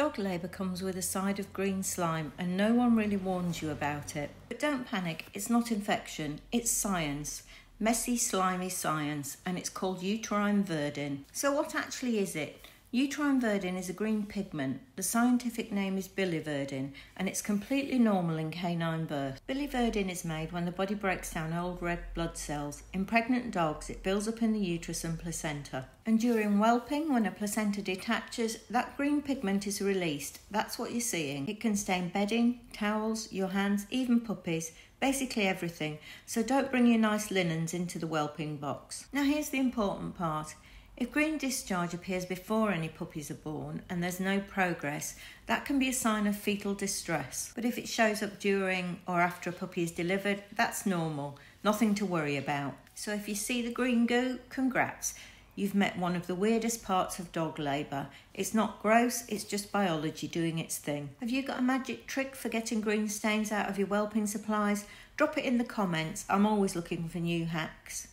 Dog labour comes with a side of green slime, and no one really warns you about it. But don't panic, it's not infection, it's science. Messy, slimy science, and it's called uterine verdin. So, what actually is it? Uterine verdin is a green pigment. The scientific name is biliverdin and it's completely normal in canine birth. Biliverdin is made when the body breaks down old red blood cells. In pregnant dogs, it builds up in the uterus and placenta. And during whelping, when a placenta detaches, that green pigment is released. That's what you're seeing. It can stain bedding, towels, your hands, even puppies, basically everything. So don't bring your nice linens into the whelping box. Now, here's the important part. If green discharge appears before any puppies are born and there's no progress, that can be a sign of fetal distress. But if it shows up during or after a puppy is delivered, that's normal, nothing to worry about. So if you see the green goo, congrats. You've met one of the weirdest parts of dog labour. It's not gross, it's just biology doing its thing. Have you got a magic trick for getting green stains out of your whelping supplies? Drop it in the comments. I'm always looking for new hacks.